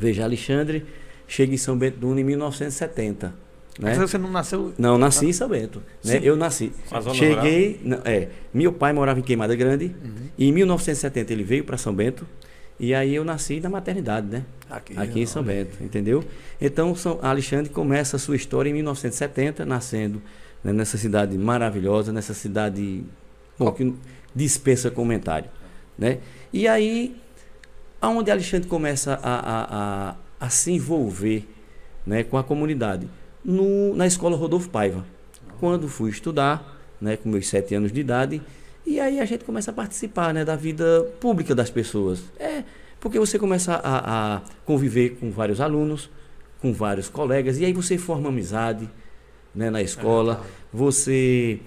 Veja, Alexandre chega em São Bento do Una em 1970. Né? Mas você não nasceu. Não, nasci em São Bento. Né? Eu nasci. Cheguei. não, é, meu pai morava em Queimada Grande. E em 1970 ele veio para São Bento. E aí eu nasci na maternidade, né? Aqui, Aqui em São Bento, entendeu? Então, São Alexandre começa a sua história em 1970, nascendo né, nessa cidade maravilhosa, nessa cidade bom, que dispensa comentário, né? E aí, aonde Alexandre começa a, a, a, a se envolver né, com a comunidade? No, na escola Rodolfo Paiva. Quando fui estudar, né, com meus sete anos de idade, e aí a gente começa a participar né, da vida pública das pessoas. É, porque você começa a, a conviver com vários alunos, com vários colegas, e aí você forma amizade né, na escola, você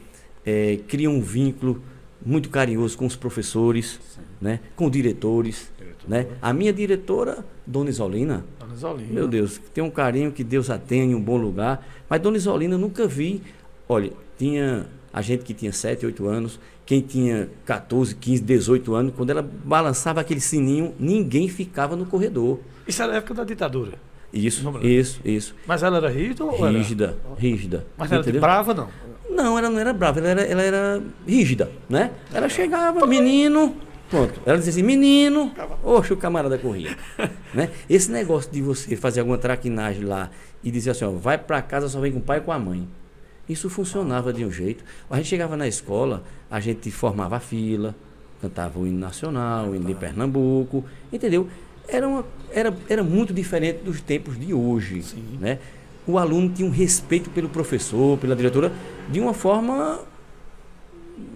é, cria um vínculo muito carinhoso com os professores, né, com diretores. Né? A minha diretora, Dona Isolina, Dona Isolina. meu Deus, tem um carinho que Deus a tenha em um bom lugar. Mas Dona Isolina nunca vi. Olha, tinha a gente que tinha 7, 8 anos, quem tinha 14, 15, 18 anos, quando ela balançava aquele sininho, ninguém ficava no corredor. Isso era a época da ditadura. Isso, isso, isso. Mas ela era rígida ou era? Rígida, rígida. Mas ela era brava, não. Não, ela não era brava, ela era, ela era rígida, né? Ela chegava, menino, pronto. Ela dizia assim, menino, oxe, o camarada corria. né? Esse negócio de você fazer alguma traquinagem lá e dizer assim, ó, vai pra casa, só vem com o pai e com a mãe. Isso funcionava de um jeito. A gente chegava na escola, a gente formava a fila, cantava o hino nacional, o hino de Pernambuco, entendeu? Era, uma, era, era muito diferente dos tempos de hoje. Né? O aluno tinha um respeito pelo professor, pela diretora, de uma forma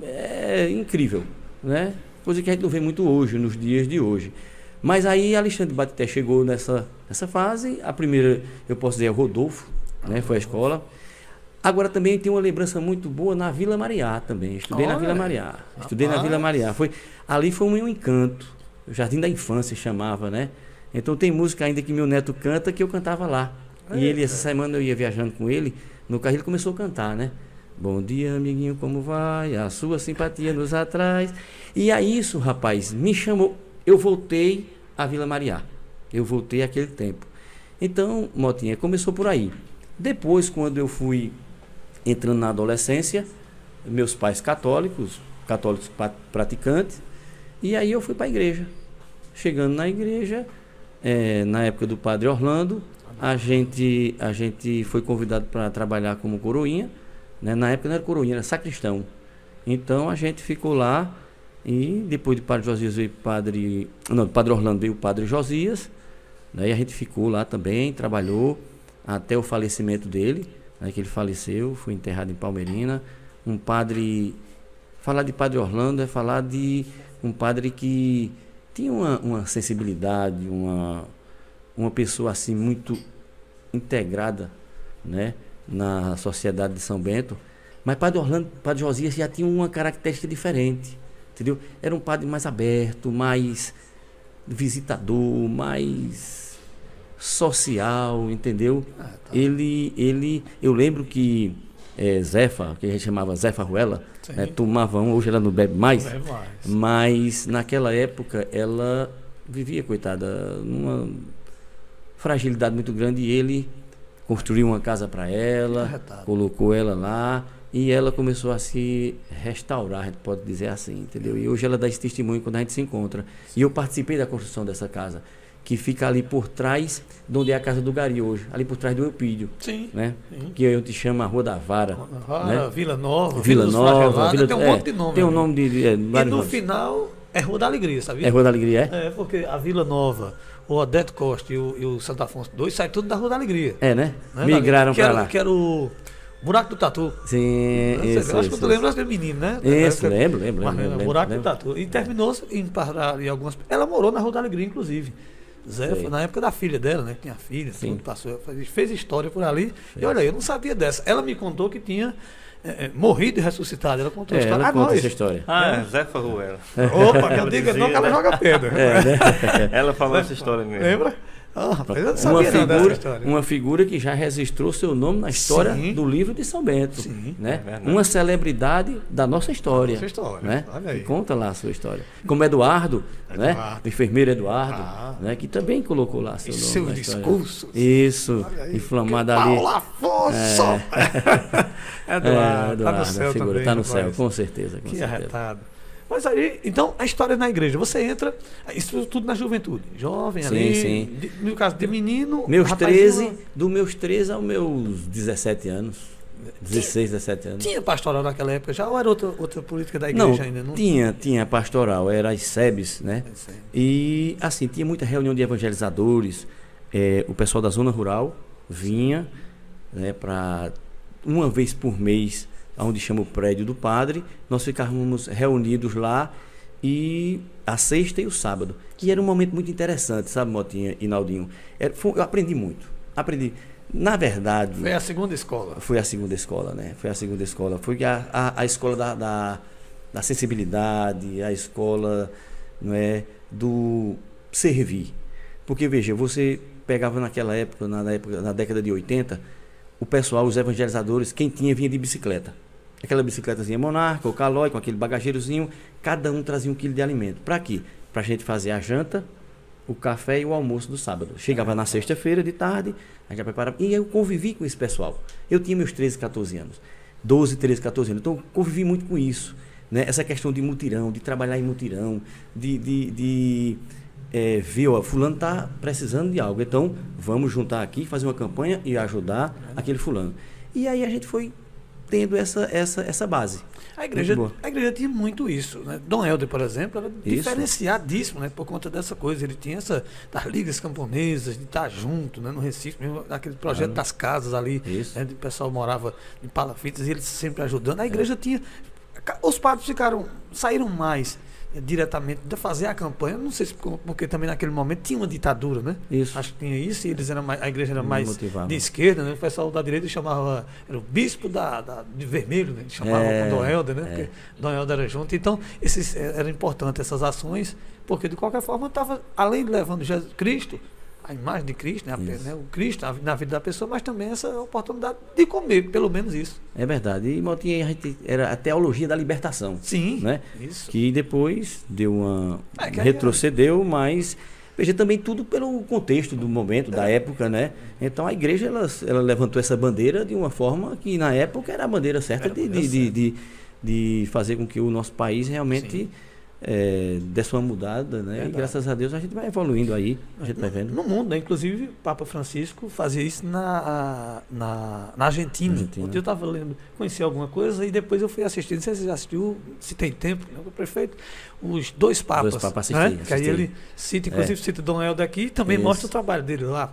é, incrível. Né? Coisa que a gente não vê muito hoje, nos dias de hoje. Mas aí Alexandre Baté chegou nessa, nessa fase. A primeira, eu posso dizer, é o Rodolfo, né? foi a escola. Agora também tenho uma lembrança muito boa na Vila Mariá também. Estudei na Olha, Vila Mariá. Estudei na rapaz. Vila Mariá. Foi, ali foi um encanto. O Jardim da Infância chamava, né? Então tem música ainda que meu neto canta que eu cantava lá. E ele, essa semana eu ia viajando com ele, no carro ele começou a cantar, né? Bom dia, amiguinho, como vai? A sua simpatia nos atrás. E aí isso, rapaz, me chamou. Eu voltei à Vila Mariá. Eu voltei àquele tempo. Então, Motinha, começou por aí. Depois, quando eu fui entrando na adolescência, meus pais católicos, católicos praticantes, e aí eu fui para a igreja. Chegando na igreja, eh, na época do padre Orlando, a gente, a gente foi convidado para trabalhar como coroinha. Né? Na época não era coroinha, era sacristão. Então a gente ficou lá e depois do padre Josias veio padre. Não, padre Orlando veio o padre Josias. Daí a gente ficou lá também, trabalhou até o falecimento dele, né, que ele faleceu, foi enterrado em Palmeirina. Um padre. Falar de padre Orlando é falar de um padre que tinha uma, uma sensibilidade, uma, uma pessoa assim muito integrada né, na sociedade de São Bento. Mas Padre Orlando, Padre Josias já tinha uma característica diferente, entendeu? Era um padre mais aberto, mais visitador, mais social, entendeu? Ele, ele, eu lembro que eh, Zefa, que a gente chamava Zefa Ruela, né, tomava um, hoje ela não bebe mais, Não é mais. mas naquela época ela vivia, coitada, numa fragilidade muito grande e ele construiu uma casa para ela, Arretado. colocou ela lá e ela começou a se restaurar, a gente pode dizer assim, entendeu? E hoje ela dá esse testemunho quando a gente se encontra. E eu participei da construção dessa casa, que fica ali por trás de onde é a casa do Gari hoje, ali por trás do Eupídio, Sim. né? Sim. Que eu te chamo a Rua da Vara. Ah, né? Vila Nova, Vila Nova, Vila, tem um é, monte de nome. Tem um nome de, é, E no nomes. final é Rua da Alegria, sabia? É Rua da Alegria, é? É, porque a Vila Nova, o Odete Costa e o, e o Santo Afonso II sai tudo da Rua da Alegria. É, né? né? Migraram para lá. Que era o Buraco do Tatu. Sim, Você- isso, eu acho isso, que tu lembra daquele menino, né? Isso, época- lembro, lembro, Mas, lembro, lembro, Buraco lembro. do Tatu. E terminou em parar em algumas. Ela morou na Rua da Alegria, inclusive. Zé, Sei. na época da filha dela, né? que Tinha filha, Sim. tudo, passou, fez- história por ali. E olha, eu não sabia dessa. Ela me contou que tinha é, é, morrido e ressuscitado. Ela contou a É, história. ela Ah, conta nós. essa história. Ah, é, Zé Faruela. Opa, que eu Ela diga não, que ela né? joga pedra. É, né? Ela falou essa história mesmo. Lembra? Ah, rapaz, eu não uma sabia figura, uma figura que já registrou seu nome na história Sim. do livro de São Bento, Sim, né? é uma celebridade da nossa história, Nossa história, né? Que conta lá a sua história. Como Eduardo, né? Eduardo. O enfermeiro Eduardo, Ah. né? Que também colocou lá seu E nome história. discursos. Isso, inflamado ali. Paulo Afonso! É, Eduardo, Eduardo, tá no a céu figura, também, tá no céu, com certeza. Com Que certeza. arretado. Mas aí, então, a história na igreja. Você entra, isso tudo na juventude. Jovem Sim, ali. sim. de- no caso de menino. Meus rapazinho, 13, dos meus 13 aos meus 17 anos. 16, 17 anos. Tinha pastoral naquela época já ou era outra, outra política da Não, igreja ainda? Não tinha, tinha pastoral, era as SEBs, né? Sim. E assim, tinha muita reunião de evangelizadores. eh, o pessoal da zona rural vinha né, para uma vez por mês, onde chama o prédio do padre, nós ficávamos reunidos lá e a sexta e o sábado. E era um momento muito interessante, sabe, Motinha e Naldinho? Era- foi- eu aprendi muito. Aprendi. Na verdade. Foi a segunda escola. Foi a segunda escola, né? Foi a segunda escola. Foi a, a, a escola da, da, da sensibilidade, a escola não é, do servir. Porque, veja, você pegava naquela época, na, na época, na década de 80, o pessoal, os evangelizadores, quem tinha vinha de bicicleta. Aquela bicicletazinha monarca, o calói, com aquele bagageirozinho, cada um trazia um quilo de alimento. Para quê? Para a gente fazer a janta, o café e o almoço do sábado. Chegava na sexta-feira de tarde, a gente já preparava. E eu convivi com esse pessoal. Eu tinha meus 13, 14 anos. 12, 13, 14 anos. Então, eu convivi muito com isso. Né? Essa questão de mutirão, de trabalhar em mutirão, de, de, de eh, ver, ó, fulano está precisando de algo. Então, vamos juntar aqui, fazer uma campanha e ajudar aquele fulano. E aí a gente foi tendo essa, essa, essa base. A igreja, a igreja tinha muito isso. Né? Dom Helder, por exemplo, era Isso. diferenciadíssimo né? por conta dessa coisa. Ele tinha essa das ligas camponesas, de estar junto né? no Recife, mesmo naquele projeto Ah. das casas ali, Isso. né? o pessoal morava em palafitas e eles sempre ajudando. A igreja tinha. Os padres ficaram, saíram mais diretamente de fazer a campanha, não sei se por- porque também naquele momento tinha uma ditadura, né? Isso. Acho que tinha isso e eles eram mais, a igreja era mais Motivava. de esquerda, né? O pessoal da direita chamava, era o bispo da, da- de vermelho, né? Eles chamavam É, Dom Helder, né? é. Porque Dom Helder era junto. Então, esses, eh, era importante essas ações, porque de qualquer forma estava, além de levando Jesus Cristo, a imagem de Cristo, né? A né? o Cristo na, vida da pessoa, mas também essa oportunidade de comer, pelo menos isso. É verdade. E Motinha, a gente, era a teologia da libertação. Sim, Né? isso. que depois deu uma É, que aí- retrocedeu, mas veja também tudo pelo contexto do momento, da época, né? Então a igreja ela, ela levantou essa bandeira de uma forma que na época era a bandeira certa de, de, de, de, de fazer com que o nosso país realmente é, desse uma mudada, né? E Verdade. graças a Deus a gente vai evoluindo aí, a gente vai vendo. No mundo, né? Inclusive, o Papa Francisco fazia isso na, na, na Argentina. Argentina. Ontem eu estava lendo, conheci alguma coisa e depois eu fui assistir. Não sei se você já assistiu, se tem tempo, né? o prefeito, os dois papas. Dois papas né? assisti, Que aí assisti. ele cita, inclusive, cita Dom Helder aqui e também Isso. mostra o trabalho dele lá.